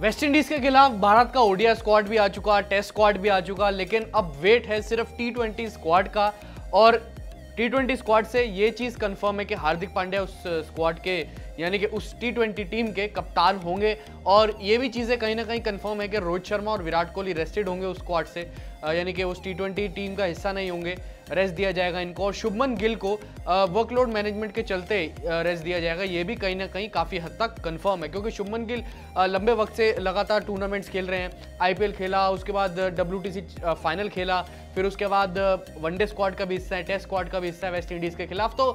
Waste Indies के खिलाफ भारत का ओडिया स्क्वाड भी आ चुका, टेस्ट स्क्वाड भी आ चुका, लेकिन अब वेट है सिर्फ़ टी ट्वेंटी स्क्वाड का। और टी ट्वेंटी स्क्वाड से ये चीज़ कंफर्म है कि हार्दिक पांड्या उस स्क्वाड के, यानी कि उस टी ट्वेंटी टीम के कप्तान होंगे। और ये भी चीज़ें कहीं ना कहीं कंफर्म है कि रोहित शर्मा और विराट कोहली रेस्टेड होंगे उस स्क्वाड से। यानी कि उस टी ट्वेंटी टीम का हिस्सा नहीं होंगे। रेस्ट दिया जाएगा इनको। और शुभमन गिल को वर्कलोड मैनेजमेंट के चलते रेस्ट दिया जाएगा। ये भी कहीं ना कहीं काफ़ी हद तक कंफर्म है, क्योंकि शुभमन गिल लंबे वक्त से लगातार टूर्नामेंट्स खेल रहे हैं। आईपीएल खेला, उसके बाद डब्ल्यूटीसी फाइनल खेला। फिर उसके बाद वनडे स्क्वाड का भी हिस्सा है टेस्ट स्क्वाड का भी हिस्सा है वेस्ट इंडीज़ के खिलाफ। तो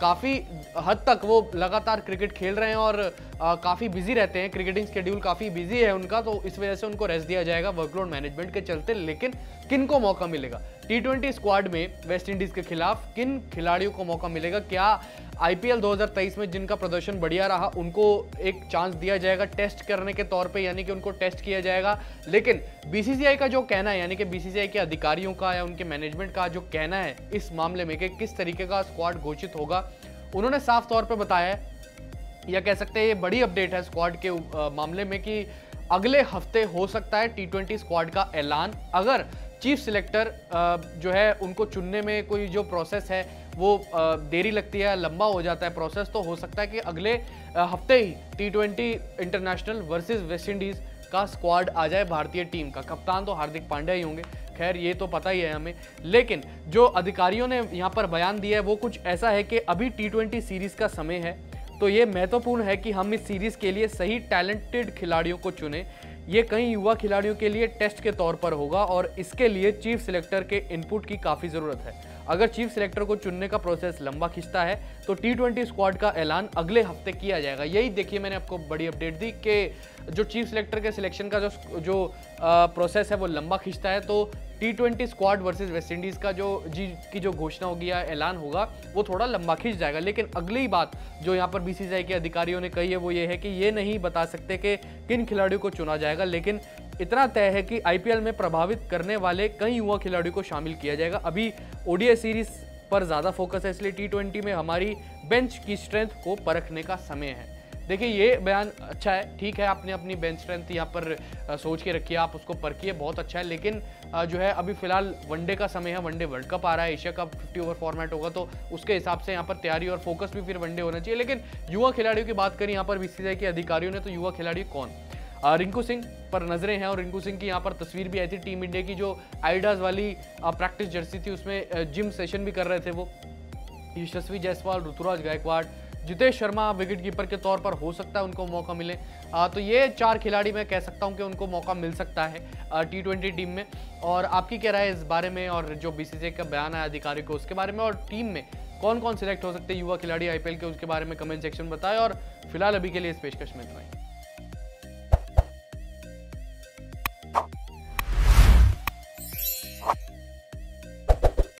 काफ़ी हद तक वो लगातार क्रिकेट खेल रहे हैं और काफ़ी बिज़ी रहते हैं। क्रिकेटिंग शेड्यूल काफ़ी बिज़ी है उनका तो इस वजह से उनको रेस्ट दिया जाएगा वर्कलोड मैनेजमेंट के चलते। लेकिन किन को मौका मिलेगा? टी ट्वेंटी स्क्वाड में वेस्ट इंडीज़ के खिलाफ किन खिलाड़ियों को मौका मिलेगा? क्या आईपीएल 2023 में जिनका प्रदर्शन बढ़िया रहा, उनको एक चांस दिया जाएगा टेस्ट करने के तौर पे, यानी कि उनको टेस्ट किया जाएगा? लेकिन बीसीसीआई का जो कहना है, यानी कि बीसीसीआई के अधिकारियों का या उनके मैनेजमेंट का जो कहना है, इस मामले में कि किस तरीके का स्क्वाड घोषित होगा, उन्होंने साफ़ तौर पर बताया या कह सकते हैं ये बड़ी अपडेट है स्क्वाड के मामले में कि अगले हफ़्ते हो सकता है टी ट्वेंटी स्क्वाड का ऐलान। अगर चीफ सिलेक्टर जो है, उनको चुनने में कोई जो प्रोसेस है, वो देरी लगती है, लंबा हो जाता है प्रोसेस तो हो सकता है कि अगले हफ़्ते ही T twenty international versus West Indies का स्क्वाड आ जाए भारतीय टीम का। कप्तान तो हार्दिक पांड्या ही होंगे। खैर, ये तो पता ही है हमें। लेकिन जो अधिकारियों ने यहाँ पर बयान दिया है, वो कुछ ऐसा है कि अभी टी सीरीज़ का समय है। तो ये महत्वपूर्ण है कि हम इस सीरीज़ के लिए सही टैलेंटेड खिलाड़ियों को चुने। ये कई युवा खिलाड़ियों के लिए टेस्ट के तौर पर होगा और इसके लिए चीफ सिलेक्टर के इनपुट की काफ़ी ज़रूरत है। अगर चीफ सिलेक्टर को चुनने का प्रोसेस लंबा खिंचता है तो टी ट्वेंटी स्क्वाड का ऐलान अगले हफ़्ते किया जाएगा। यही देखिए मैंने आपको बड़ी अपडेट दी कि जो चीफ सिलेक्टर के सिलेक्शन का जो जो आ, प्रोसेस है वो लंबा खिंचता है तो T twenty squad versus West Indies का जो जी, की जो घोषणा होगी या ऐलान होगा, वो थोड़ा लंबा खींच जाएगा। लेकिन अगली बात जो यहाँ पर बीसीसीआई के अधिकारियों ने कही है, वो ये है कि ये नहीं बता सकते कि किन खिलाड़ियों को चुना जाएगा, लेकिन इतना तय है कि आईपीएल में प्रभावित करने वाले कई युवा खिलाड़ियों को शामिल किया जाएगा। अभी ओडीआई सीरीज़ पर ज़्यादा फोकस है, इसलिए टी में हमारी बेंच की स्ट्रेंथ को परखने का समय है। देखिए, ये बयान अच्छा है, ठीक है, आपने अपनी बेंच स्ट्रेंथ यहाँ पर सोच के रखी है, आप उसको परखिए, बहुत अच्छा है, लेकिन जो है, अभी फ़िलहाल वनडे का समय है वनडे वर्ल्ड कप आ रहा है Asia cup fifty over format होगा तो उसके हिसाब से यहाँ पर तैयारी और फोकस भी फिर वनडे होना चाहिए, लेकिन युवा खिलाड़ियों की बात करें, यहाँ पर बीसीसीआई के अधिकारियों ने तो युवा खिलाड़ी कौन? रिंकू सिंह पर नज़रें हैं, और रिंकू सिंह की यहाँ पर तस्वीर भी आई थी टीम इंडिया की, जो आइडाज वाली प्रैक्टिस जर्सी थी, उसमें जिम सेशन भी कर रहे थे वो। यशस्वी जायसवाल, ऋतुराज गायकवाड़ जितेश शर्मा विकेट कीपर के तौर पर हो सकता है उनको मौका मिले। आ, तो ये चार खिलाड़ी मैं कह सकता हूँ कि उनको मौका मिल सकता है टी ट्वेंटी टीम में। और आपकी क्या राय इस बारे में और जो बीसीसीआई का बयान है अधिकारी को उसके बारे में और टीम में कौन कौन सिलेक्ट हो सकते हैं युवा खिलाड़ी आईपीएल के उसके बारे में कमेंट सेक्शन बताएँ और फ़िलहाल अभी के लिए इस पेशकश में इतना